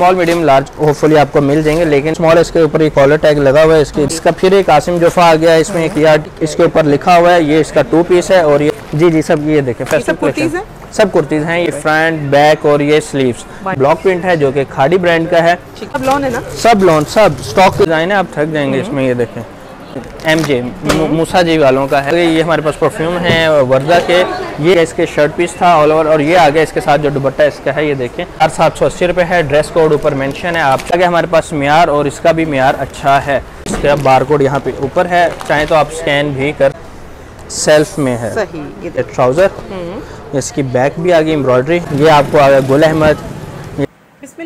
Small medium large hopefully आपको मिल जाएँगे लेकिन स्मॉल इसके ऊपर ये कॉलर टैग लगा हुआ है इसके इसका फिर एक आसिम जोफा आ गया है इसमें एक यार्ड इसके ऊपर लिखा हुआ है ये इसका टू पीस है और ये जी जी सब ये देखें सब कुर्तीज़ है? सब कुर्तीज हैं ये फ्रंट बैक और ये स्लीव्स ब्लॉक प्रिंट है जो कि खाड़ी ब्रांड का है। सब लॉन है ना? सब लॉन सब स्टॉक डिज़ाइन है आप थक जाएँगे इसमें ये देखें। एम जे मूसा जी वालों का है। ये हमारे पास परफ्यूम है वर्दा के। ये इसके शर्ट पीस था ऑल ओवर और ये आ गया इसके साथ जो दुपट्टा इसका है ये देखें हर सात सौ अस्सी रुपये है ड्रेस कोड ऊपर मेंशन है। आप आगे हमारे पास म्यार और इसका भी म्यार अच्छा है। इसका बार कोड यहाँ पे ऊपर है। चाहे तो आप स्कैन भी कर सेल्फ में है। सही ट्राउज़र इसकी बैक भी आ गई एम्ब्रॉयडरी ये आपको आ गया गुल अहमद।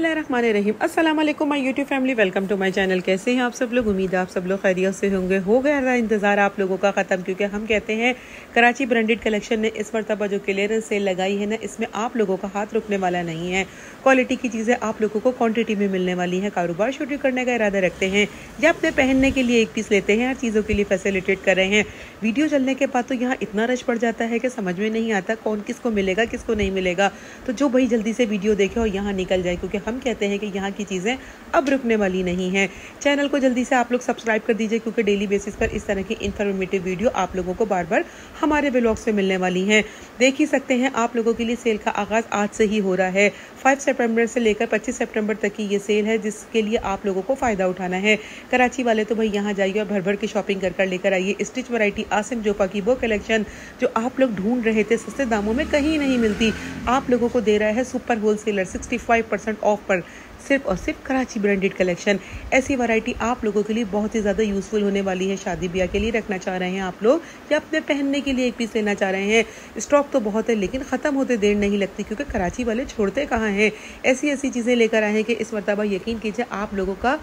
बिस्मिल्लाहिर्रहमानिर्रहीम। अस्सलाम वालेकुम my YouTube family, welcome to my channel. कैसे हैं आप सब लोग? उम्मीद है आप सब लोग खैरियत से होंगे। हो गया था इंतज़ार आप लोगों का ख़त्म, क्योंकि हम कहते हैं, कराची ब्रांडेड कलेक्शन ने इस मरतबा जो क्लियरेंस सेल लगाई है ना, इसमें आप लोगों का हाथ रुकने वाला नहीं है। क्वालिटी की चीज़ें आप लोगों को क्वान्टिटी में मिलने वाली हैं। कारोबार शुरू करने का इरादा रखते हैं। या अपने पहनने के लिए एक पीस लेते हैं हर चीज़ों के लिए फैसिलिटेट कर रहे हैं। वीडियो चलने के बाद तो यहाँ इतना रश पड़ जाता है कि समझ में नहीं आता कौन किसको मिलेगा, किसको नहीं मिलेगा। तो जो भाई जल्दी से वीडियो देखे और यहाँ निकल जाए, क्योंकि हम कहते हैं कि यहाँ की चीज़ें अब रुकने वाली नहीं हैं। चैनल को जल्दी से आप लोग सब्सक्राइब कर दीजिए क्योंकि डेली बेसिस पर इस तरह की इन्फॉर्मेटिव वीडियो आप लोगों को बार बार हमारे ब्लॉग्स में मिलने वाली हैं। देख ही सकते हैं आप लोगों के लिए सेल का आगाज़ आज से ही हो रहा है। फाइव सितंबर से लेकर पच्चीस सितंबर तक की ये सेल है, जिसके लिए आप लोगों को फ़ायदा उठाना है। कराची वाले तो भाई यहाँ जाइए और भर भर की शॉपिंग कर कर लेकर आइए। स्टिच वैरायटी आसिम जोपा की वो कलेक्शन जो आप लोग ढूंढ रहे थे, सस्ते दामों में कहीं नहीं मिलती। आप लोगों को दे रहा है सुपर होलसेलर 65 परसेंट ऑफ़ पर। सिर्फ़ और सिर्फ़ कराची ब्रांडेड कलेक्शन। ऐसी वैरायटी आप लोगों के लिए बहुत ही ज़्यादा यूज़फुल होने वाली है शादी ब्याह के लिए रखना चाह रहे हैं आप लोग, या अपने पहनने के लिए एक पीस लेना चाह रहे हैं। स्टॉक तो बहुत है, लेकिन ख़त्म होते देर नहीं लगती, क्योंकि कराची वाले छोड़ते कहाँ हैं? ऐसी ऐसी चीज़ें लेकर आए हैं कि इस मरतबा यकीन कीजिए आप लोगों का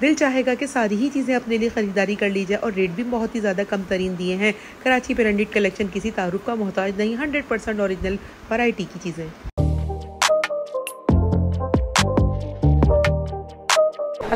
दिल चाहेगा कि सारी ही चीज़ें अपने लिए ख़रीदारी कर ली जाए और रेट भी बहुत ही ज़्यादा कम तरीन दिए हैं। कराची ब्रांडेड कलेक्शन किसी तारुफ का मोहताज नहीं हंड्रेड परसेंट औरिजिनल वैरायटी की चीज़ें।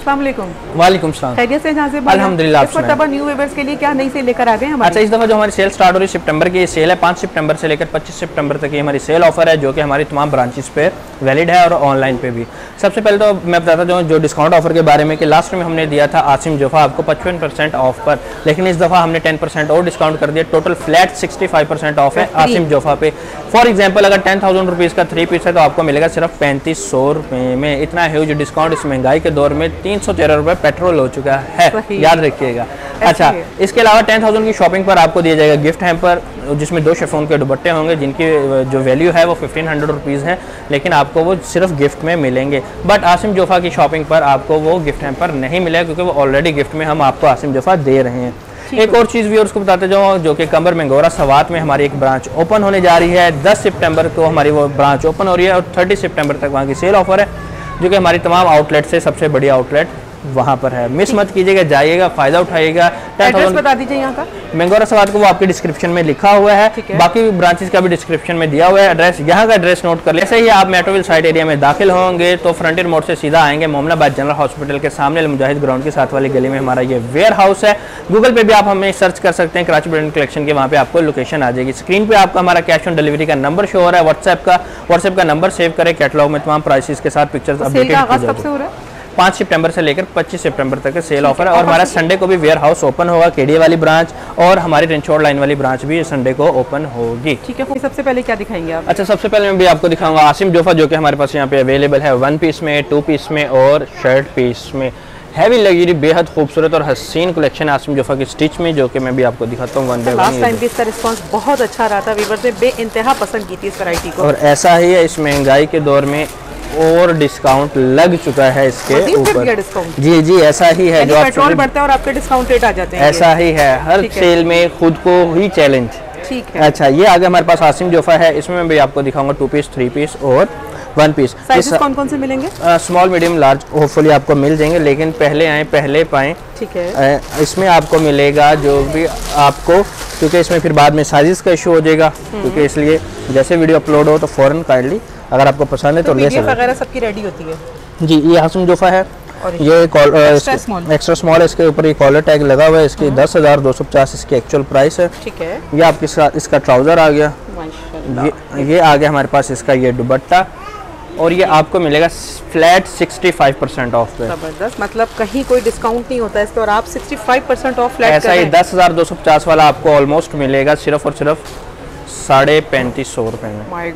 अस्सलाम वालेकुम। वालेकुम खैरियत से जहाँ से अल्हम्दुलिल्लाह, इस मरतबा न्यू वेवर्स के लिए क्या नई सेल लेकर आ गए अच्छा इस दफ़ा जो हमारी सेल स्टार्ट हो रही है सितंबर की ये सेल है पाँच सितंबर से लेकर पच्चीस सितंबर तक की हमारी सेल ऑफ़र है जो कि हमारी तमाम ब्रांचेस पे वैलिड है और ऑनलाइन पे भी। सबसे पहले तो मैं बताता हूँ जो डिस्काउंट ऑफ़र के बारे में कि लास्ट में हमने दिया था आसिम जोफा आपको पचपन परसेंट ऑफ़ पर। लेकिन इस दफ़ा हमने टेन परसेंट और डिस्काउंट कर दिया total flat sixty five percent off है आसिम जोफा पे। फॉर एग्ज़ाम्पल अगर टेन थाउज़ेंड रुपीज़ का थ्री पीस है तो आपको मिलेगा सिर्फ़ पैंतीस सौ रुपये में। इतना ह्यूज डिस्काउंट इस महँगाई के दौर में तीन सौ तेरह रुपये पेट्रोल हो चुका है। याद रखिएगा। अच्छा इसके अलावा टेन थाउज़ेंड की शॉपिंग पर आपको दिया जाएगा गिफ्ट हैम्पर जिसमें दो शेफोन के दुपट्टे होंगे जिनकी जो वैल्यू है वो फिफ्टीन हंड्रेड रुपीज़ है लेकिन आपको वो सिर्फ़ गिफ्ट में मिलेंगे। बट आसिम जोफा की शॉपिंग पर आपको वो गिफ्ट हैम्पर नहीं मिलेगा क्योंकि वो ऑलरेडी गिफ्ट में हम आपको आसिम जोफा दे रहे हैं। एक और चीज़ भी और उसको बताते जाओ जो कि कमर मंगोरा सवात में हमारी एक ब्रांच ओपन होने जा रही है। 10 सितंबर को हमारी वो ब्रांच ओपन हो रही है और 30 सितंबर तक वहाँ की सेल ऑफ़र है। जो कि हमारी तमाम आउटलेट से सबसे बड़ी आउटलेट वहाँ पर है। मिस मत कीजिएगा जाइएगा फ़ायदा उठाइएगा। एड्रेस बता दीजिए यहाँ का। मैंगोरा सवाद को वो आपके डिस्क्रिप्शन में लिखा हुआ है। बाकी ब्रांचेस का भी डिस्क्रिप्शन में दिया हुआ है। एड्रेस यहाँ का एड्रेस नोट कर ले। जैसे ही आप मेट्रोविल साइड एरिया में दाखिल होंगे तो फ्रंटियर मोड से सीधा आएँगे मोमनाबाद जनरल हॉस्पिटल के सामने। मुजाहिद ग्राउंड के साथ वाली गली में हमारा ये वेयर हाउस है। गूगल पे भी आप हमें सर्च कर सकते हैं। कराची ब्रांड कलेक्शन के वहाँ पे आपको लोकेशन आ जाएगी। स्क्रीन पे आपको हमारा कैश ऑन डिलीवरी का नंबर शो हो रहा है। व्हाट्सएप का व्हाट्सएप का नंबर सेव करें। कैटलॉग में तमाम प्राइसेस के साथ पिक्चर्स अपडेटेड का की पाँच सितंबर से लेकर 25 सितंबर तक का सेल ऑफ़र है। और हमारा संडे को भी वेयर हाउस ओपन होगा केडिया वाली ब्रांच और हमारी रिंचोड लाइन वाली ब्रांच भी संडे को ओपन होगी। ठीक है सबसे पहले क्या दिखाएँगे आप? अच्छा सबसे पहले मैं भी आपको दिखाऊँगा आसिम जोफा जो कि हमारे पास यहाँ पे अवेलेबल है वन पीस में टू पीस में और शर्ट पीस में। हैवी लग्जरी बेहद खूबसूरत और हसीन कलेक्शन है आसिम जोफा की स्टिच में जो कि मैं भी आपको दिखाता हूँ वन बाय लास्ट टाइम भी इसका रिस्पांस बहुत अच्छा रहा था वीवर ने बे पसंद की थी इस वैरायटी को। और ऐसा ही है इस महँगाई के दौर में और डिस्काउंट लग चुका है इसके ऊपर। जी जी ऐसा ही है जो आप पेट्रोल बढ़ता है और आपके डिस्काउंट रेट आ जाते हैं। ऐसा ही है हर सेल में खुद को ही चैलेंज ठीक है। अच्छा ये आगे हमारे पास आसिम जोफा है इसमें मैं भी आपको दिखाऊँगा टू पीस थ्री पीस और वन पीस साइजेस कौन कौन से मिलेंगे? स्मॉल मीडियम लार्ज होपफुली आपको मिल जाएँगे लेकिन पहले आए पहले पाए। ठीक है। आ, इसमें आपको मिलेगा जो भी आपको क्योंकि इसमें फिर बाद में साइजेस का इशू हो जाएगा। हम्म। क्योंकि इसलिए जैसे वीडियो अपलोड हो तो फ़ौरन काइंडली अगर आपको पसंद है तो तो ले सकते वगैरह सबकी रेडी होती है। जी ये आसिम जोफा है। ये एक्स्ट्रा स्मॉल है इसके ऊपर ये कॉलर टैग लगा हुआ है इसकी दस हज़ार दो सौ पचास इसकी एक्चुअल प्राइस है। ठीक है। ये आपके साथ इसका ट्राउज़र आ गया। ये ये आ गया हमारे पास इसका ये दुबट्टा और ये आपको मिलेगा फ्लैट 65 परसेंट ऑफ़ पे। ज़बरदस्त। मतलब कहीं कोई डिस्काउंट नहीं होता है इस और आप 65 परसेंट ऑफ़ फ्लैट ऐसा ही दस हज़ार दो सौ पचास वाला आपको ऑलमोस्ट मिलेगा सिर्फ़ और सिर्फ़ साढ़े पैंतीस सौ रुपए में।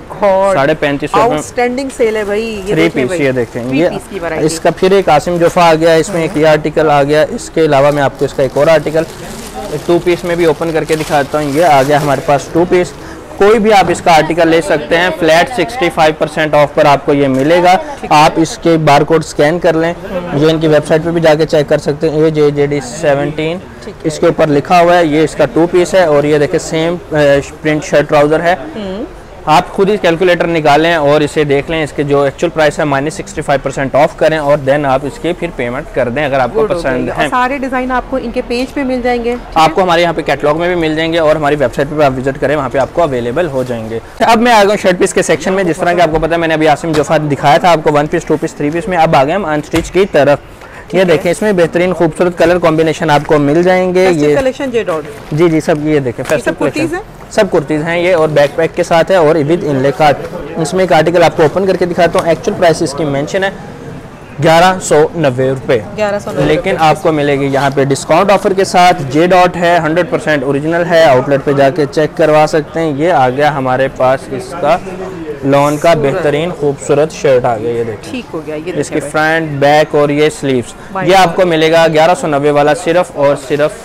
साढ़े पैंतीस सौ आउटस्टैंडिंग सेल है भाई ये थ्री पीस ये देखें ये। इसका फिर एक आसिम जोफा आ गया इसमें एक ये आर्टिकल आ गया इसके अलावा मैं आपको इसका एक और आर्टिकल टू पीस में भी ओपन करके दिखाता हूँ ये आ गया हमारे पास टू पीस कोई भी आप इसका आर्टिकल ले सकते हैं फ्लैट 65 परसेंट ऑफ़ पर आपको ये मिलेगा। आप इसके बार कोड स्कैन कर लें। ये इनकी वेबसाइट पे भी जाके चेक कर सकते हैं। ए जे जे डी सेवनटीन इसके ऊपर लिखा हुआ है ये इसका टू पीस है और ये देखे सेम प्रिंट शर्ट ट्राउज़र है। आप खुद ही कैलकुलेटर निकालें और इसे देख लें इसके जो एक्चुअल प्राइस है minus sixty five percent off करें और देन आप इसके फिर पेमेंट कर दें अगर आपको पसंद है। सारे डिज़ाइन आपको इनके पेज पे मिल जाएँगे आपको हमारे यहाँ पे कैटलॉग में भी मिल जाएँगे और हमारी वेबसाइट पर आप विज़िट करें वहाँ पे आपको अवेलेबल हो जाएँगे। अब मैं आ गया शर्ट पीस के सेक्शन में जिस तरह कि आपको पता है मैंने अभी आसिम जोफा दिखाया था आपको one piece two piece three piece में। अब आ गए हम अनस्टिच की तरफ़। ये देखें इसमें बेहतरीन खूबसूरत कलर कॉम्बिनेशन आपको मिल जाएँगे। ये कलेक्शन जे डॉट जी जी सब ये देखें सब कुर्तीज़ collection। सब कुर्तीज़ हैं ये और बैक पैक के साथ है और विद इनले काट इसमें एक आर्टिकल आपको ओपन करके दिखाता हूँ एक्चुअल प्राइस इसकी मेंशन है ग्यारह सौ नब्बे रुपये लेकिन आपको मिलेगी यहाँ पे डिस्काउंट ऑफ़र के साथ जे डॉट है 100 परसेंट ओरिजिनल है आउटलेट पे जाके चेक करवा सकते हैं। ये आ गया हमारे पास इसका लॉन का बेहतरीन खूबसूरत शर्ट आ गया ये देखिए। ठीक हो गया ये इसकी। फ्रंट बैक और ये स्लीव्स ये आपको मिलेगा ग्यारह सौ नब्बे वाला सिर्फ़ और सिर्फ़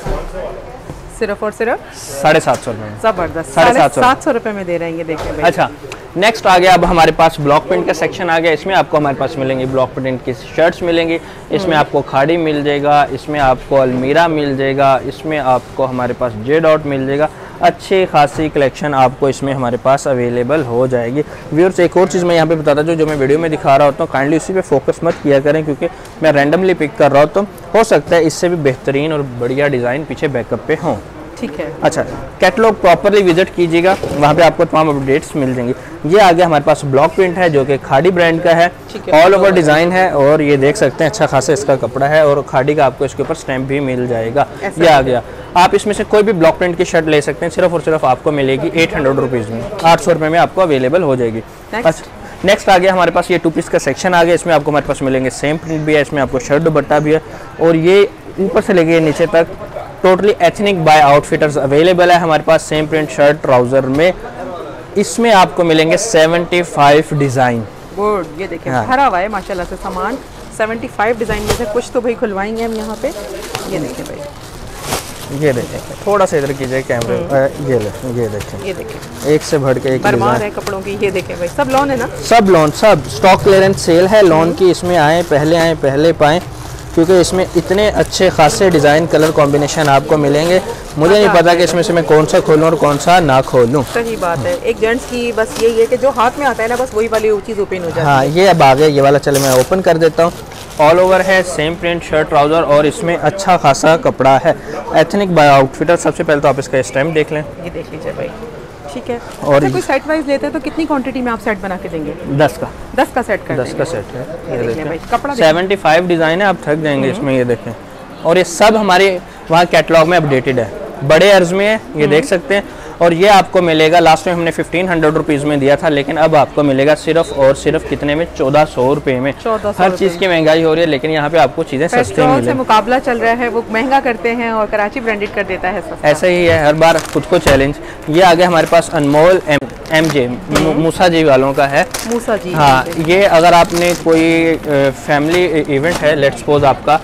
सिर्फ़ और सिर्फ़? साढ़े सात सौ रुपये ज़बरदस्त। साढ़े साढ़े सात सौ। सात सौ रुपए में दे रहे हैं ये देखिए अच्छा नेक्स्ट आ गया अब हमारे पास ब्लॉक प्रिंट का सेक्शन आ गया। इसमें आपको हमारे पास मिलेंगी ब्लॉक प्रिंट की शर्ट्स मिलेंगी। इसमें आपको खाड़ी मिल जाएगा इसमें आपको अलमीरा मिल जाएगा इसमें आपको हमारे पास जे डॉट मिल जाएगा। अच्छी खासी कलेक्शन आपको इसमें हमारे पास अवेलेबल हो जाएगी। व्यूअर्स एक और चीज़ मैं यहाँ पे बताता हूँ जो मैं वीडियो में दिखा रहा होता हूँ काइंडली उसी पे फोकस मत किया करें, क्योंकि मैं रैंडमली पिक कर रहा हूँ। तो हो सकता है इससे भी बेहतरीन और बढ़िया डिज़ाइन पीछे बैकअप पे हों। ठीक है। अच्छा कैटलॉग प्रॉपरली विज़िट कीजिएगा वहाँ पे आपको तमाम अपडेट्स मिल जाएँगी। ये आगे हमारे पास ब्लॉक प्रिंट है जो कि खाड़ी ब्रांड का है। ऑल ओवर डिज़ाइन है और ये देख सकते हैं अच्छा खासा इसका कपड़ा है और खाड़ी का आपको इसके ऊपर स्टैम्प भी मिल जाएगा। ये आ गया। आप इसमें से कोई भी ब्लॉक प्रिंट की शर्ट ले सकते हैं सिर्फ़ और सिर्फ़ आपको मिलेगी एट हंड्रेड रुपीज़ में। आठ सौ रुपये में आपको अवेलेबल हो जाएगी। अच्छा नेक्स्ट आ गया हमारे पास ये टू पीस का सेक्शन आ गया इसमें आपको हमारे पास मिलेंगे सेम प्रिंट भी है इसमें आपको शर्ट दुपट्टा भी है और ये ऊपर से लेके नीचे तक totally Ethnic by Outfitters available है। हमारे पास सेम प्रिंट शर्ट ट्राउज़र में। इसमें आपको मिलेंगे 75 डिज़ाइन गुड ये देखिए हाँ। भरा हुआ है माशाल्लाह से सामान। 75 डिज़ाइन में से कुछ तो भाई खुलवाएँगे हम यहाँ पे। ये देखिए भाई। ये देखें थोड़ा सा इधर कीजिए कैमरे ये ले ये देखें ये देखिए। एक से बढ़ के एक है कपड़ों की ये देखें भाई। सब लॉन है ना? सब लोन सब स्टॉक क्लियरेंस सेल है। लोन की इसमें आए पहले आए पहले पाएँ। क्योंकि इसमें इतने अच्छे खासे डिज़ाइन कलर कॉम्बिनेशन आपको मिलेंगे। मुझे नहीं पता कि इसमें से मैं कौन सा खोलूँ और कौन सा ना खोलूँ। सही बात है। एक जेंट्स की बस यही है कि जो हाथ में आता है ना बस वही वाली वो चीज़ ओपन हो जाती हाँ ये अब आ गया ये वाला चले मैं ओपन कर देता हूँ। ऑल ओवर है सेम प्रिंट शर्ट ट्राउज़र और इसमें अच्छा खासा कपड़ा है। एथनिक बाय आउटफिटर सबसे पहले तो आप इसका स्टैम्प देख लें। ये देख लीजिए भाई। ठीक है। और अच्छा, कोई सेट वाइज लेते हैं तो कितनी क्वांटिटी में आप सेट बना के देंगे? दस का। दस का सेट कर दस का सेट है। ये देखें। कपड़ा सेवेंटी फाइव डिज़ाइन है आप थक जाएँगे इसमें ये देखें। और ये सब हमारे वहाँ कैटलॉग में अपडेटेड है। बड़े अर्ज़ में है ये देख सकते हैं। और ये आपको मिलेगा लास्ट में हमने फिफ्टीन हंड्रेड रुपीज़ में दिया था लेकिन अब आपको मिलेगा सिर्फ़ और सिर्फ़ कितने में? चौदह सौ रुपये में। हर चीज़ की महँगाई हो रही है लेकिन यहाँ पे आपको चीज़ें सस्ती मिलेंगी। मुकाबला चल रहा है वो महँगा करते हैं और कराची ब्रांडेड कर देता है ऐसा ही है हर बार खुद को चैलेंज ये आगे हमारे पास अनमोल एम एम जे मूसा जी वालों का है। मूसा जी। हाँ ये अगर आपने कोई फैमिली इवेंट है लेट्स सपोज़ आपका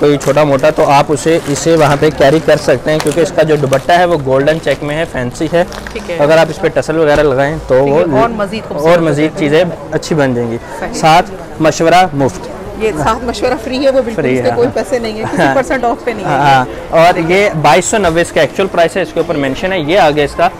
कोई छोटा मोटा तो आप उसे इसे वहाँ पे कैरी कर सकते हैं क्योंकि इसका जो दुपट्टा है वो गोल्डन चेक में है फैंसी है। ठीक है। अगर आप इस पर टसल वगैरह लगाएँ तो वो और मज़ीद और मज़ीद चीज़ें अच्छी बन जाएँगी। साथ मशवरा मुफ़्त। ये साथ मशवरा फ्री है वो बिल्कुल है, इसके कोई हाँ। पैसे नहीं है किसी परसेंट ऑफ़ पे नहीं है। हाँ और ये बाईस सौ नब्बे इसका एक्चुअल प्राइस है इसके ऊपर मेंशन है। ये आगे इसका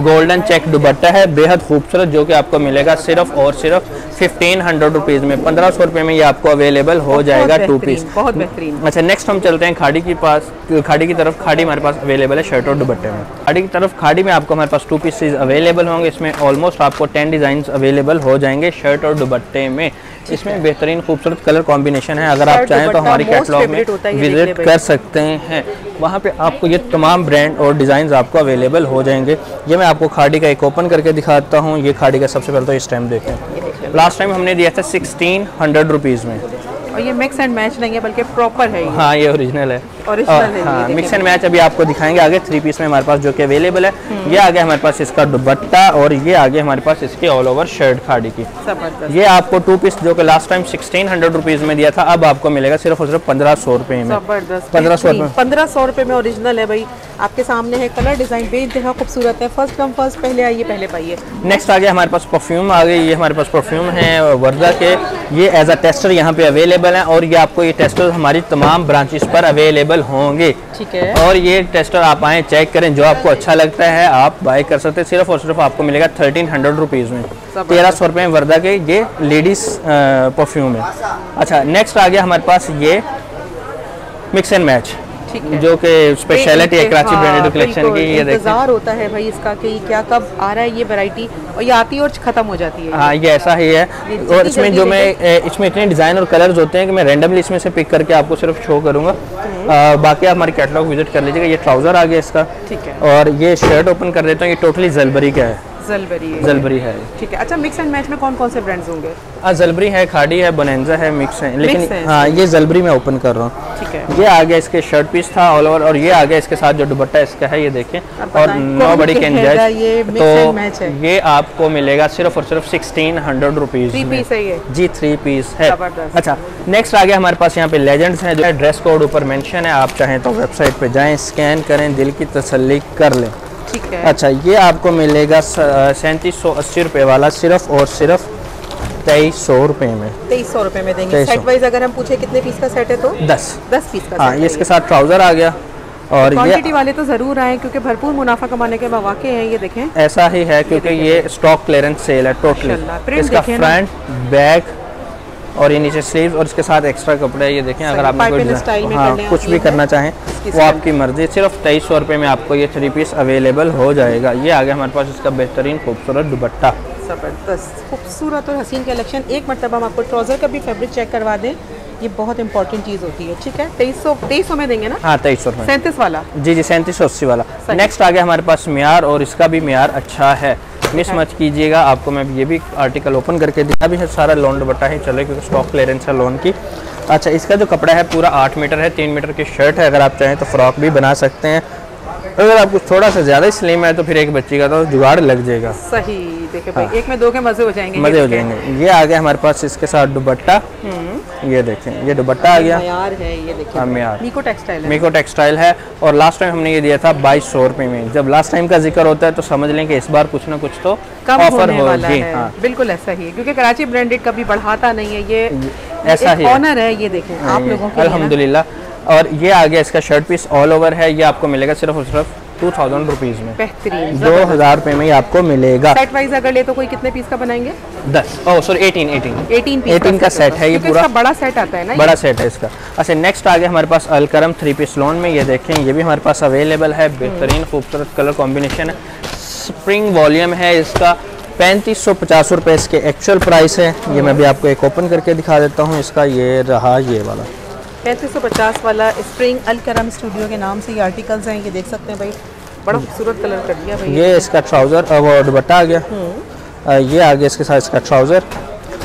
गोल्डन चेक दुपट्टा है बेहद खूबसूरत जो कि आपको मिलेगा सिर्फ़ और सिर्फ़ फिफ्टीन हंड्रेड रुपीज़ में। पंद्रह सौ रुपये में ये आपको अवेलेबल हो जाएगा टू पीस बहुत बेहतरीन। अच्छा नेक्स्ट हम चलते हैं खाड़ी के पास खाड़ी की तरफ़ खाड़ी हमारे पास अवेलेबल है शर्ट और दुपट्टे में। खाड़ी की तरफ़ खाड़ी में आपको हमारे पास टू पीसेज अवेलेबल होंगे इसमें ऑलमोस्ट आपको टेन डिज़ाइन अवेलेबल हो जाएँगे शर्ट और दुपट्टे में। इसमें बेहतरीन खूबसूरत कलर कॉम्बिनेशन है। अगर आप चाहें तो हमारे कैटलॉग में विज़िट कर सकते हैं। वहाँ पे आपको ये तमाम ब्रांड और डिज़ाइन आपको अवेलेबल हो जाएँगे। ये मैं आपको खाड़ी का एक ओपन करके दिखाता हूँ। ये खाड़ी का सबसे पहले तो इस टाइम देखें। लास्ट टाइम हमने दिया था सिक्सटीन हंड्रेड रुपीज़ में। और ये मिक्स एंड मैच नहीं है बल्कि प्रॉपर है ये। हाँ ये ओरिजिनल है। है हाँ मिक्स एंड मैच अभी आपको दिखाएँगे। आगे थ्री पीस में हमारे पास जो कि अवेलेबल है हम्म। ये आगे हमारे पास इसका दुपट्टा और ये आगे हमारे पास इसके ऑल ओवर शर्ट खाड़ी की। ये आपको टू पीस जो कि last time sixteen hundred rupees में दिया था अब आपको मिलेगा सिर्फ़ और सिर्फ़ पंद्रह सौ रुपये में। 1500 रुपए। पंद्रह सौ रुपए में ओरिजिनल है भाई। आपके सामने है कलर डिज़ाइन बेइंतहा खूबसूरत है। फ़र्स्ट कम फ़र्स्ट पहले आइए पहले पाइए। नेक्स्ट आ गया हमारे पास परफ्यूम आ गई ये हमारे पास परफ्यूम है वर्दा के। ये एज अ टेस्टर यहाँ पे अवेलेबल है और ये आपको ये टेस्टर हमारी तमाम ब्रांचेस पर अवेलेबल होंगे। ठीक है। और ये टेस्टर आप आए चेक करें जो आपको अच्छा लगता है आप बाय कर सकते हैं। सिर्फ़ और सिर्फ़ आपको मिलेगा थर्टीन हंड्रेड रुपीज़ में। तेरह सौ रुपये में वर्दा के ये लेडीज़ परफ्यूम है। अच्छा नेक्स्ट आ गया हमारे पास ये मिक्स एंड मैच जो कि स्पेशलिटी है कराची ब्रांडेड कलेक्शन की ये देखिए। इंतज़ार होता है भाई इसका कि क्या कब आ रहा है ये वैरायटी और ये आती है और खत्म हो जाती है। हाँ ये ऐसा ही है। और इसमें जो मैं इसमें इतने डिज़ाइन और कलर्स होते हैं कि मैं रैंडमली इसमें से पिक करके आपको सिर्फ़ शो करूँगा। आ, बाकी आप हमारे कैटलॉग विज़िट कर लीजिएगा ये ट्राउज़र आ गया इसका। ठीक है। और ये शर्ट ओपन कर देता हूँ ये टोटली जलबरी का है। जलबरी है। जलबरी है। ठीक है अच्छा मिक्स एंड मैच में कौन कौन से ब्रांड्स होंगे? हाँ जलबरी है खाड़ी है बोनेंजा है मिक्स है। लेकिन है हाँ ये जलबरी मैं ओपन कर रहा हूँ। ठीक है। ये आ गया इसके शर्ट पीस था ऑल ओवर और ये आ गया इसके साथ जो दुपट्टा इसका है ये देखें और नो बड़ी कैन जज? तो ये आपको मिलेगा सिर्फ़ और सिर्फ़ sixteen hundred rupees three piece है जी थ्री पीस है। अच्छा नेक्स्ट आ गया हमारे पास यहाँ पे लेजेंड्स हैं जो है ड्रेस कोड ऊपर मेंशन है आप चाहें तो वेबसाइट पे जाएँ स्कैन करें दिल की तसल्ली कर लें। ठीक है। अच्छा ये आपको मिलेगा सैंतीस सौ अस्सी रुपये वाला सिर्फ़ और सिर्फ़ तेईस सौ रुपये में। तेईस सौ रुपए में देंगे। सेट वाइज अगर हम पूछे कितने पीस का सेट है तो? दस। दस पीस का हाँ ये इसके साथ ट्राउज़र आ गया। और ये क्वांटिटी वाले तो ज़रूर आए क्योंकि भरपूर मुनाफा कमाने के मौके हैं ये देखें। ऐसा ही है क्योंकि ये स्टॉक क्लियरेंस सेल है टोटली इसका फ्रंट बैक और ये नीचे स्लीव और इसके साथ एक्स्ट्रा कपड़े हैं। ये देखें अगर आपने कोई में हाँ कुछ भी करना चाहें वो आपकी मर्ज़ी सिर्फ़ तेईस सौ रुपये में आपको ये थ्री पीस अवेलेबल हो जाएगा। ये आ गया हमारे पास इसका बेहतरीन खूबसूरत दुपट्टा। ज़बरदस्त। खूबसूरत और हसीन कलेक्शन। एक मरतबा हम आपको ट्राउज़र का भी फैब्रिक चेक करवा दें। ये बहुत इंपॉर्टेंट चीज़ होती है ठीक है? तेईस सौ तेईस सौ में देंगे ना? हाँ तेईस सौ सैंतीस वाला? जी जी सैंतीस सौ अस्सी वाला। नेक्स्ट आ गया हमारे पास म्यार और इसका भी म्यार अच्छा है। मिस मत कीजिएगा। आपको मैं ये भी आर्टिकल ओपन करके दिया भी है, सारा लोन दुपट्टा ही चले, क्योंकि स्टॉक क्लियरेंस है लोन की। अच्छा इसका जो कपड़ा है, पूरा आठ मीटर है, तीन मीटर की शर्ट है, अगर आप चाहें तो फ्रॉक भी बना सकते हैं। अगर आपको थोड़ा सा ज़्यादा स्लिम है तो फिर एक बच्ची का तो जुगाड़ लग जाएगा। सही देखिए भाई हाँ। एक में दो के मज़े हो जाएँगे हाँ। मज़े हो जाएँगे। ये आ गया हमारे पास इसके साथ दुपट्टा। ये देखें ये दुपट्टा आ गया। है ये देखिए हाँ, मीको टेक्सटाइल है। मीको टेक्सटाइल है। और लास्ट टाइम हमने ये दिया था बाईस सौ रुपये में। जब लास्ट टाइम का ज़िक्र होता है तो समझ लें कि इस बार कुछ ना कुछ तो कम ऑफ़र है। हाँ। बिल्कुल ऐसा ही है क्योंकि कराची ब्रांडेड कभी बढ़ाता नहीं है ये ऐसा ही है। ऑनर है ये देखें। आप लोगों के। अल्हम्दुलिल्लाह। और ये आ गया इसका शर्ट पीस ऑल ओवर है। ये आपको मिलेगा सिर्फ़ और सिर्फ़ टू थाउज़ेंड रुपीज़ में। बेहतरीन। दो हज़ार रुपये में ये आपको मिलेगा। सेट वाइज अगर ले तो कोई कितने पीस का बनाएँगे? दस। Oh sorry eighteen eighteen 18 piece 18 का सेट है ये पूरा। बड़ा सेट आता है ना बड़ा सेट है इसका। अच्छा नेक्स्ट आ गया हमारे पास अलकरम थ्री पीस लोन में ये देखें ये भी हमारे पास अवेलेबल है। बेहतरीन खूबसूरत कलर कॉम्बिनेशन है। स्प्रिंग वॉल्यूम है इसका। पैंतीस सौ पचास रुपये इसके एक्चुअल प्राइस है। ये मैं भी आपको एक ओपन करके दिखा देता हूँ। इसका ये रहा ये वाला। पैंतीस सौ पचास वाला स्प्रिंग अल करम स्टूडियो के नाम से ये आर्टिकल्स हैं ये देख सकते हैं भाई। बड़ा खूबसूरत कलर कर दिया भाई। ये इसका ट्राउज़र वो दुपट्टा आ गया। अ, ये आ गया इसके साथ इसका ट्राउज़र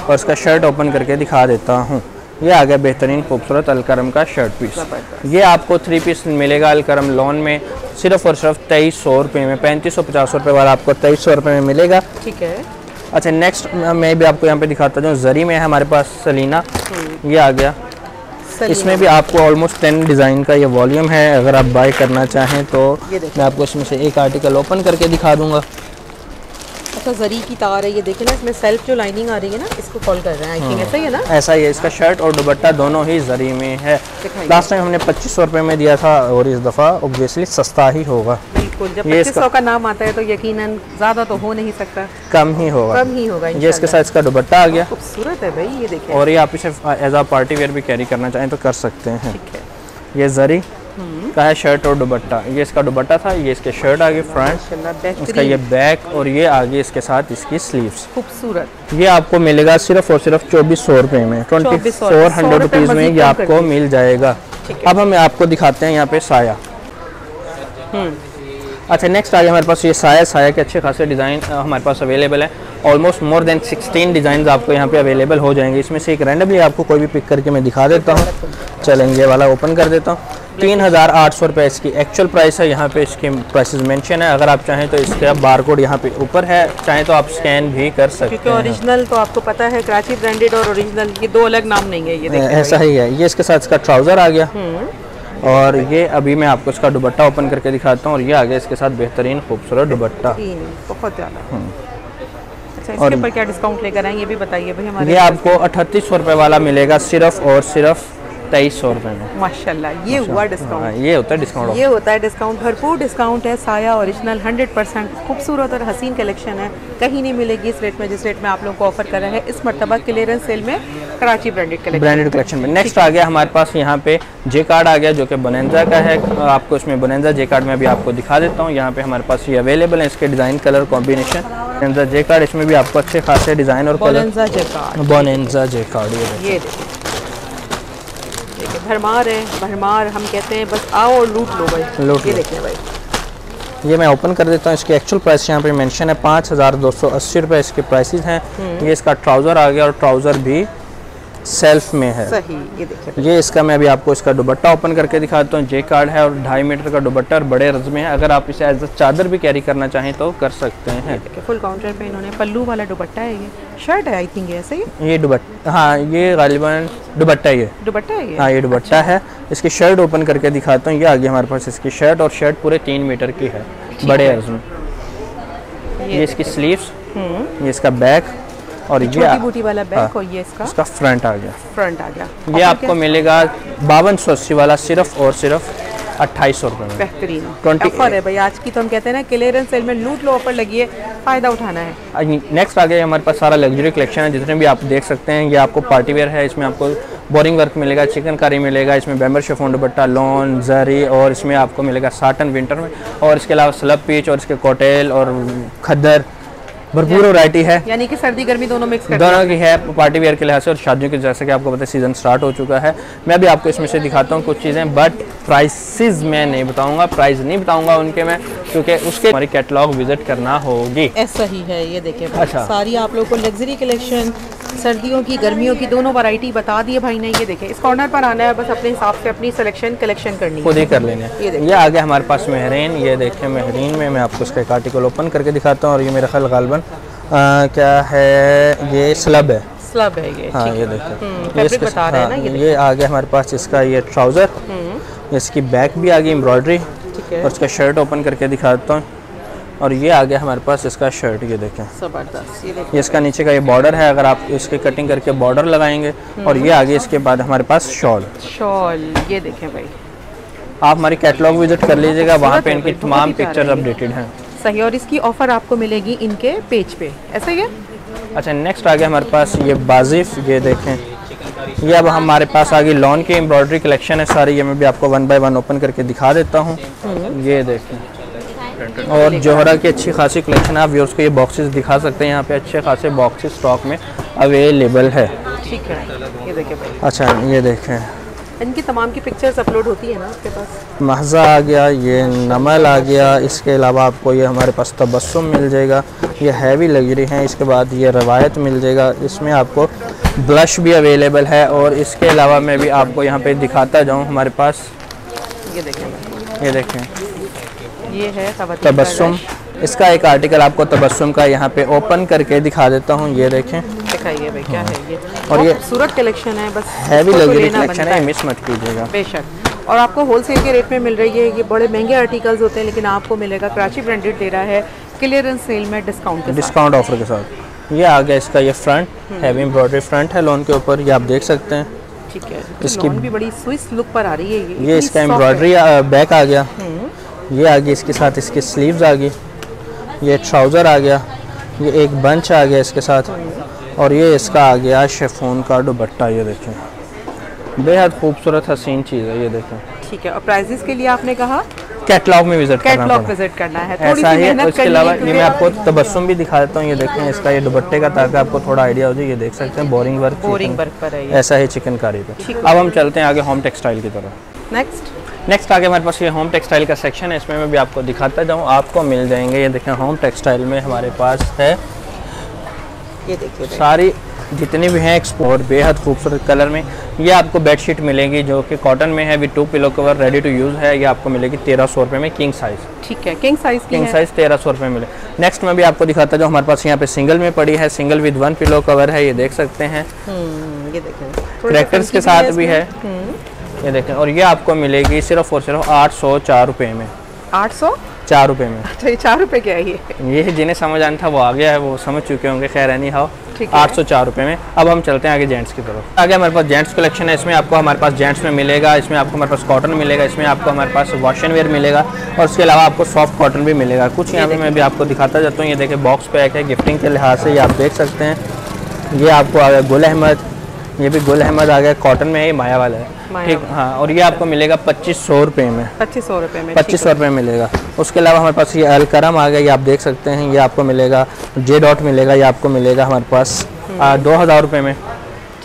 और इसका शर्ट ओपन करके दिखा देता हूँ। ये आ गया बेहतरीन खूबसूरत अलकरम का शर्ट पीस। ये आपको थ्री पीस मिलेगा अलकरम लोन में सिर्फ़ और सिर्फ़ तेईस सौ रुपये में पैंतीस सौ पचास रुपये वाला आपको तेईस सौ रुपये में मिलेगा। ठीक है। अच्छा नेक्स्ट मैं भी आपको यहाँ पे दिखाता हूँ जरी में है हमारे पास सलीना ये आ गया। इसमें भी आपको ऑलमोस्ट टेन डिज़ाइन का ये वॉल्यूम है। अगर आप बाय करना चाहें तो मैं आपको इसमें से एक आर्टिकल ओपन करके दिखा दूँगा। अच्छा जरी की तार है ये देखें ना इसमें सेल्फ जो लाइनिंग आ रही है ना इसको कॉल कर रहे हैं। आई थिंक ऐसा ही है ना? ऐसा ही है इसका शर्ट और दुपट्टा दोनों ही जरी में है। लास्ट टाइम हमने पच्चीस सौ रुपये में दिया था और इस दफ़ा ऑब्वियसली सस्ता ही होगा। बिल्कुल जब ये इसका- का नाम आता है तो यकीनन ज़्यादा तो हो नहीं सकता। कम ही होगा। कम ही होगा ये इसके साथ इसका दुपट्टा आ गया। खूबसूरत है भाई ये देखें और ये आप इसे एज आ पार्टी वेयर भी कैरी करना चाहें तो कर सकते हैं। ठीक है। ये जरी का है शर्ट और दुपट्टा। ये इसका दुपट्टा था ये इसके शर्ट आगे फ्रंट इसका ये बैक और ये आगे इसके साथ इसकी स्लीव्स खूबसूरत। ये आपको मिलेगा सिर्फ़ और सिर्फ़ चौबीस सौ रुपए में। ट्वेंटी फोर हंड्रेड रुपीज़ में ये आपको मिल जाएगा। अब हम आपको दिखाते हैं यहाँ पे साया। हम्म। अच्छा नेक्स्ट आगे हमारे पास ये साया साया के अच्छे खासे डिज़ाइन हमारे पास अवेलेबल है। ऑलमोस्ट मोर देन 16 डिज़ाइन आपको यहाँ पे अवेलेबल हो जाएँगे। इसमें से एक रैंडमली आपको कोई भी पिक करके मैं दिखा देता हूँ। चलेंगे वाला ओपन कर देता हूँ। तीन हज़ार आठ सौ रुपये इसकी एक्चुअल प्राइस है। यहाँ पे इसके प्राइसेस मेंशन है। अगर आप चाहें तो इसका बार कोड यहाँ पे ऊपर है। चाहें तो आप स्कैन भी कर सकते क्योंकि हैं। ओरिजिनल तो आपको पता है कराची ब्रांडेड और ओरिजिनल ये दो अलग नाम नहीं है ये ऐसा ही है। ये इसके साथ इसका ट्राउज़र आ गया। और ये अभी मैं आपको इसका दुबट्टा ओपन करके दिखाता हूँ और ये आ गया इसके साथ बेहतरीन खूबसूरत दुबट्टा बहुत ज़्यादा। अच्छा और- इसके ऊपर क्या डिस्काउंट लेकर आएँगे ये भी बताइए भाई हमारे ये आपको अठतीस सौ रुपये वाला मिलेगा सिर्फ़ और सिर्फ़ तेईस सौ रुपये में। माशाल्लाह ये हुआ डिस्काउंट हाँ, ये होता है डिस्काउंट ये होता है डिस्काउंट भरपूर डिस्काउंट है साया ओरिजिनल 100 परसेंट खूबसूरत और हसीन कलेक्शन है। कहीं नहीं मिलेगी इस रेट में जिस रेट में आप लोगों को ऑफ़र कर रहा है। इस मरतबा क्लियरेंस सेल में Karachi branded collection branded collection में। नेक्स्ट आ गया हमारे पास यहाँ पे जे कार्ड आ गया जो कि बोनेंजा का है। आपको इसमें बोनेंजा जे कार्ड में भी आपको दिखा देता हूँ। यहाँ पे हमारे पास ये अवेलेबल है इसके design colour combination Bonanza jacquard इसमें भी आपको अच्छे खासे डिज़ाइन और कलर बोनेंजा जे कार्ड ये देखिए। ये देखिए देखिए भरमार है भरमार हम कहते हैं बस आओ और लूट लो भाई। लूट ये लो। देखिए भाई। ये मैं ओपन कर देता हूँ इसके एक्चुअल प्राइस यहाँ पे मेंशन है पाँच हज़ार दो सौ अस्सी रुपये इसके प्राइसेस हैं। ये इसका ट्राउज़र आ गया और ट्राउज़र भी सेल्फ में है। सही ये देखिए ये इसका मैं अभी आपको इसका दुपट्टा ओपन करके दिखाता हूँ। जे कार्ड है और ढाई मीटर का दुपट्टा और बड़े रज में है। अगर आप इसे एज अ चादर भी कैरी करना चाहें तो कर सकते हैं। फुल काउंटर पे इन्होंने पल्लू वाला दुपट्टा है ये। शर्ट है आई थिंक ये ऐसे ही ये दुपट्टा हाँ ये गालिबन दुबट्टा है दुपट्टा है ये? हाँ ये दुबट्टा है। इसकी शर्ट ओपन करके दिखाता हूँ। ये आगे हमारे पास इसकी शर्ट और शर्ट पूरे तीन मीटर की है। बड़े अर्ज़ में ये इसकी स्लीव्स ये इसका बैक और ये छोटी बूटी वाला बैक हाँ। और ये इसका? इसका फ्रंट आ गया। फ्रंट आ गया। ये आपको मिलेगा बावन सौ अस्सी वाला सिर्फ़ और सिर्फ़ अट्ठाईस सौ रुपये में। बेहतरीन। 20 ऑफ़र है भाई आज की तो हम कहते हैं ना क्लियरेंस सेल में लूट लो ऑफ़र लगी है फ़ायदा उठाना है। नेक्स्ट आ गया हमारे पास सारा लग्जरी कलेक्शन है जितने भी आप देख सकते हैं ये आपको पार्टी वेयर है इसमें आपको बोरिंग वर्क मिलेगा चिकन कारी मिलेगा इसमें बैम्बर शेफोन दुपट्टा लॉन जरी और इसमें आपको मिलेगा साटन विंटर में और इसके अलावा स्लब पीच और इसके कोटेल और खद्दर भरपूर वैरायटी है। यानी कि सर्दी गर्मी दोनों मिक्स कर दोनों की है पार्टी वेयर के लिहाज से और शादियों के जैसे कि आपको पता है सीज़न स्टार्ट हो चुका है। मैं भी आपको इसमें से दिखाता हूँ कुछ चीज़ें बट प्राइसेस मैं नहीं बताऊँगा प्राइस नहीं बताऊँगा उनके मैं क्योंकि उसके हमारी कैटलॉग विज़िट करना होगी। ऐसा ही है ये देखिए। अच्छा। सारी आप लोग को लग्जरी कलेक्शन सर्दियों की गर्मियों की दोनों वैरायटी बता दिए भाई ने ये देखिए इस कॉर्नर पर आना है बस अपने हिसाब से अपनी सिलेक्शन कलेक्शन करनी है। खुद ही कर लेने ये। ये आ गया हमारे पास मेहरीन ये देखें मेहरीन में मैं आपको इसका एक आर्टिकल ओपन करके दिखाता हूँ और ये मेरा ख्याल गालबन क्या है ये स्लब है। स्लब है ये हाँ ये। देखें। हम्म, ये बता रहे हैं ना, ये ये आ हमारे पास इसका ये ट्राउज़र इसकी बैक भी आ गई एम्ब्रॉयडरी और इसका शर्ट ओपन करके दिखाता हूँ। और ये आ गया हमारे पास इसका शर्ट ये देखें। ज़बरदस्त ये ये इसका नीचे का ये बॉर्डर है अगर आप इसकी कटिंग करके बॉर्डर लगाएँगे और ये आगे इसके बाद हमारे पास शॉल शॉल ये देखें भाई। आप हमारी कैटलॉग विज़िट कर लीजिएगा वहाँ पे इनकी तमाम है। अपडेटेड हैं। सही और इसकी ऑफ़र आपको मिलेगी इनके पेज पे। ऐसा ही है? अच्छा नेक्स्ट आ गया हमारे पास ये बाजिफ ये देखें। ये अब हमारे पास आ गई लॉन की एम्ब्रॉयडरी कलेक्शन है सारी ये मैं भी आपको वन बाय वन ओपन करके दिखा देता हूँ। ये देखें। और जोहरा की अच्छी खासी कलेक्शन है। आप व्यूअर्स को ये बॉक्सेस दिखा सकते हैं। यहाँ पे अच्छे खासे बॉक्सेस स्टॉक में अवेलेबल है। ठीक है। ये देखिए अच्छा ये देखें। इनकी तमाम की पिक्चर्स अपलोड होती है ना आपके पास? महज़ा आ गया ये नमल आ गया। इसके अलावा आपको ये हमारे पास तबस्सुम मिल जाएगा। ये हैवी लग्जरी हैं। इसके बाद ये रवायत मिल जाएगा। इसमें आपको ब्लश भी अवेलेबल है। और इसके अलावा मैं भी आपको यहाँ पे दिखाता जाऊँ हमारे पास। ये देखें। ये देखें। ये है तबस्सुम। इसका एक आर्टिकल आपको तबस्सुम का यहाँ पे ओपन करके दिखा देता हूँ ये देखें। दिखाइए भाई क्या है ये? और और ये खूबसूरत कलेक्शन है बस हैवी लग्जरी कलेक्शन है मिस मत कीजिएगा। बेशक। और आपको होलसेल के रेट में मिल रही है ये बड़े महँगे आर्टिकल्स होते हैं लेकिन आपको मिलेगा कराची ब्रांडेड दे रहा है क्लियरेंस सेल में डिस्काउंट डिस्काउंट ऑफ़र के साथ। ये आ गया इसका ये फ्रंट हैवी एम्ब्रॉयडरी फ्रंट है लोन के ऊपर ये आप देख सकते हैं। ठीक है। इसकी- भी बड़ी स्विस लुक पर आ रही है ये ये इसका एम्ब्रॉयडरी बैक आ गया। ये आ गई इसके साथ इसकी स्लीव्स आ गई। ये ट्राउज़र आ गया ये एक बंच आ गया इसके साथ और ये इसका आ गया शेफोन का दुपट्टा ये देखें। बेहद खूबसूरत हसीन चीज़ है ये देखें। ठीक है और प्राइजेस के लिए आपने कहा? कैटलॉग में विज़िट करना कैटलॉग विज़िट करना है। ऐसा ही है उसके अलावा ये मैं आपको तबस्सुम भी दिखा देता हूँ ये देखें इसका ये दुपट्टे का ताकि आपको थोड़ा आइडिया हो जाए ये देख सकते हैं बोरिंग वर्क बोरिंग वर्क पर है ऐसा ही चिकन कारी पे। अब हम चलते हैं आगे होम टेक्सटाइल की तरफ़। नेक्स्ट नेक्स्ट आगे हमारे पास ये होम टेक्सटाइल का सेक्शन है इसमें मैं भी आपको दिखाता जाऊँ आपको मिल जाएँगे। ये देखें होम टेक्सटाइल में हमारे पास है। ये देखिए सारी जितनी भी हैं एक्सपोर्ट बेहद खूबसूरत कलर में। ये आपको बेडशीट मिलेगी जो कि कॉटन में है with two pillow cover ready to use है। ये आपको मिलेगी तेरह सौ रुपये में किंग साइज़ ठीक है किंग साइज़ किंग साइज़ तेरह सौ रुपये मिले। नेक्स्ट में भी आपको दिखाता जो हमारे पास यहाँ पे सिंगल में पड़ी है। Single with one pillow cover है ये देख सकते हैं। हम्म, ये थोड़ा के साथ भी है। इसमें। ये देखें और ये आपको मिलेगी सिर्फ़ और सिर्फ़ आठ सौ चार रुपये में। आठ सौ? चार रुपये में। अच्छा ये चार रुपये क्या है ये? ये जिन्हें समझ आना था वो आ गया है वो समझ चुके होंगे खैर एनी हाउ आठ सौ चार रुपये में। अब हम चलते हैं आगे जेंट्स की तरफ़। आगे हमारे पास जेंट्स कलेक्शन है इसमें आपको हमारे पास जेंट्स में मिलेगा इसमें आपको हमारे पास कॉटन मिलेगा इसमें आपको हमारे पास वॉशन वेयर मिलेगा और उसके अलावा आपको सॉफ्ट कॉटन भी मिलेगा। कुछ यहाँ पे मैं भी आपको दिखाता जाता हूँ। ये देखिए बॉक्स पैक है गिफ्टिंग के लिहाज से ये आप देख सकते हैं। ये आपको आ गया गुल अहमद ये भी गुल अहमद आ गया कॉटन में है ये माया वाला है। ठीक हाँ और ये आपको मिलेगा पच्चीस सौ रुपये में। पच्चीस सौ रुपए में पच्चीस सौ रुपये मिलेगा। उसके अलावा हमारे पास ये अलकरम आ गया ये आप देख सकते हैं ये आपको मिलेगा जे डॉट मिलेगा ये आपको मिलेगा हमारे पास दो हज़ार रुपये में।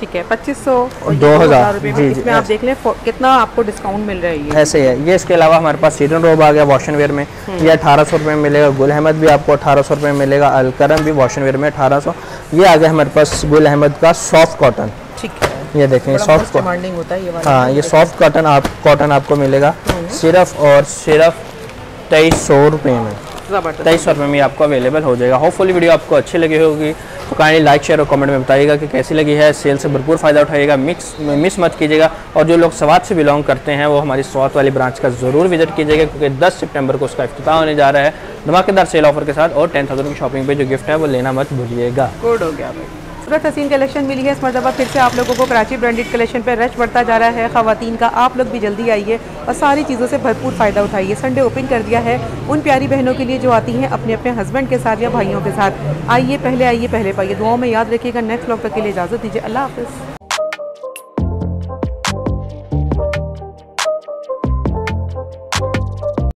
ठीक है पच्चीस सौ दो हज़ार, जी, जी, आप। देख लें कितना आपको डिस्काउंट मिल रहा है ये। ऐसे ही है। ये इसके अलावा हमारे पास सीडन रोब आ गया वॉशन वेयर में। ये अठारह सौ रुपये में मिलेगा गुल अहमद भी आपको अठारह सौ रुपये में मिलेगा अलकरम भी वॉशन वेयर में अठारह सौ। ये आ गया हमारे पास गुल अहमद का सॉफ्ट कॉटन ये देखें सॉफ्ट डिमांडिंग होता है ये वाला। हाँ ये सॉफ्ट कॉटन आप कॉटन आपको मिलेगा सिर्फ़ और सिर्फ़ तेईस सौ रुपये में। तेईस सौ रुपये में आपको अवेलेबल हो जाएगा। होपफुली वीडियो आपको अच्छी लगी होगी। तो काइंडली लाइक शेयर और कमेंट में बताइएगा कि कैसी लगी है। सेल से भरपूर फ़ायदा उठाइएगा। मिक्स मिस मत कीजिएगा। और जो लोग सवात से बिलोंग करते हैं वो हमारी स्वात वाली ब्रांच का ज़रूर विज़िट कीजिएगा क्योंकि 10 सितंबर को उसका अफ्ताह होने जा रहा है। धमाकेदार सेल ऑफ़र के साथ और टेन थाउज़ेंड की शॉपिंग पे जो गिफ्ट है वो लेना मत भूलिएगा। गुड हो गया भाई। सूरत हसीन कलेक्शन मिली है। इस मरतबा फिर से आप लोगों को कराची ब्रांडेड कलेक्शन पर रश बढ़ता जा रहा है। खातन का आप लोग भी जल्दी आइए और सारी चीज़ों से भरपूर फ़ायदा उठाइए। संडे ओपन कर दिया है उन प्यारी बहनों के लिए जो आती हैं अपने अपने हस्बैंड के साथ या भाइयों के साथ। आइए, पहले आइए, पहले पाइए। दुआओं में याद रखिएगा। नेक्स्ट ब्लॉग तक के लिए इजाज़त दीजिए। अल्लाह हाफिज़।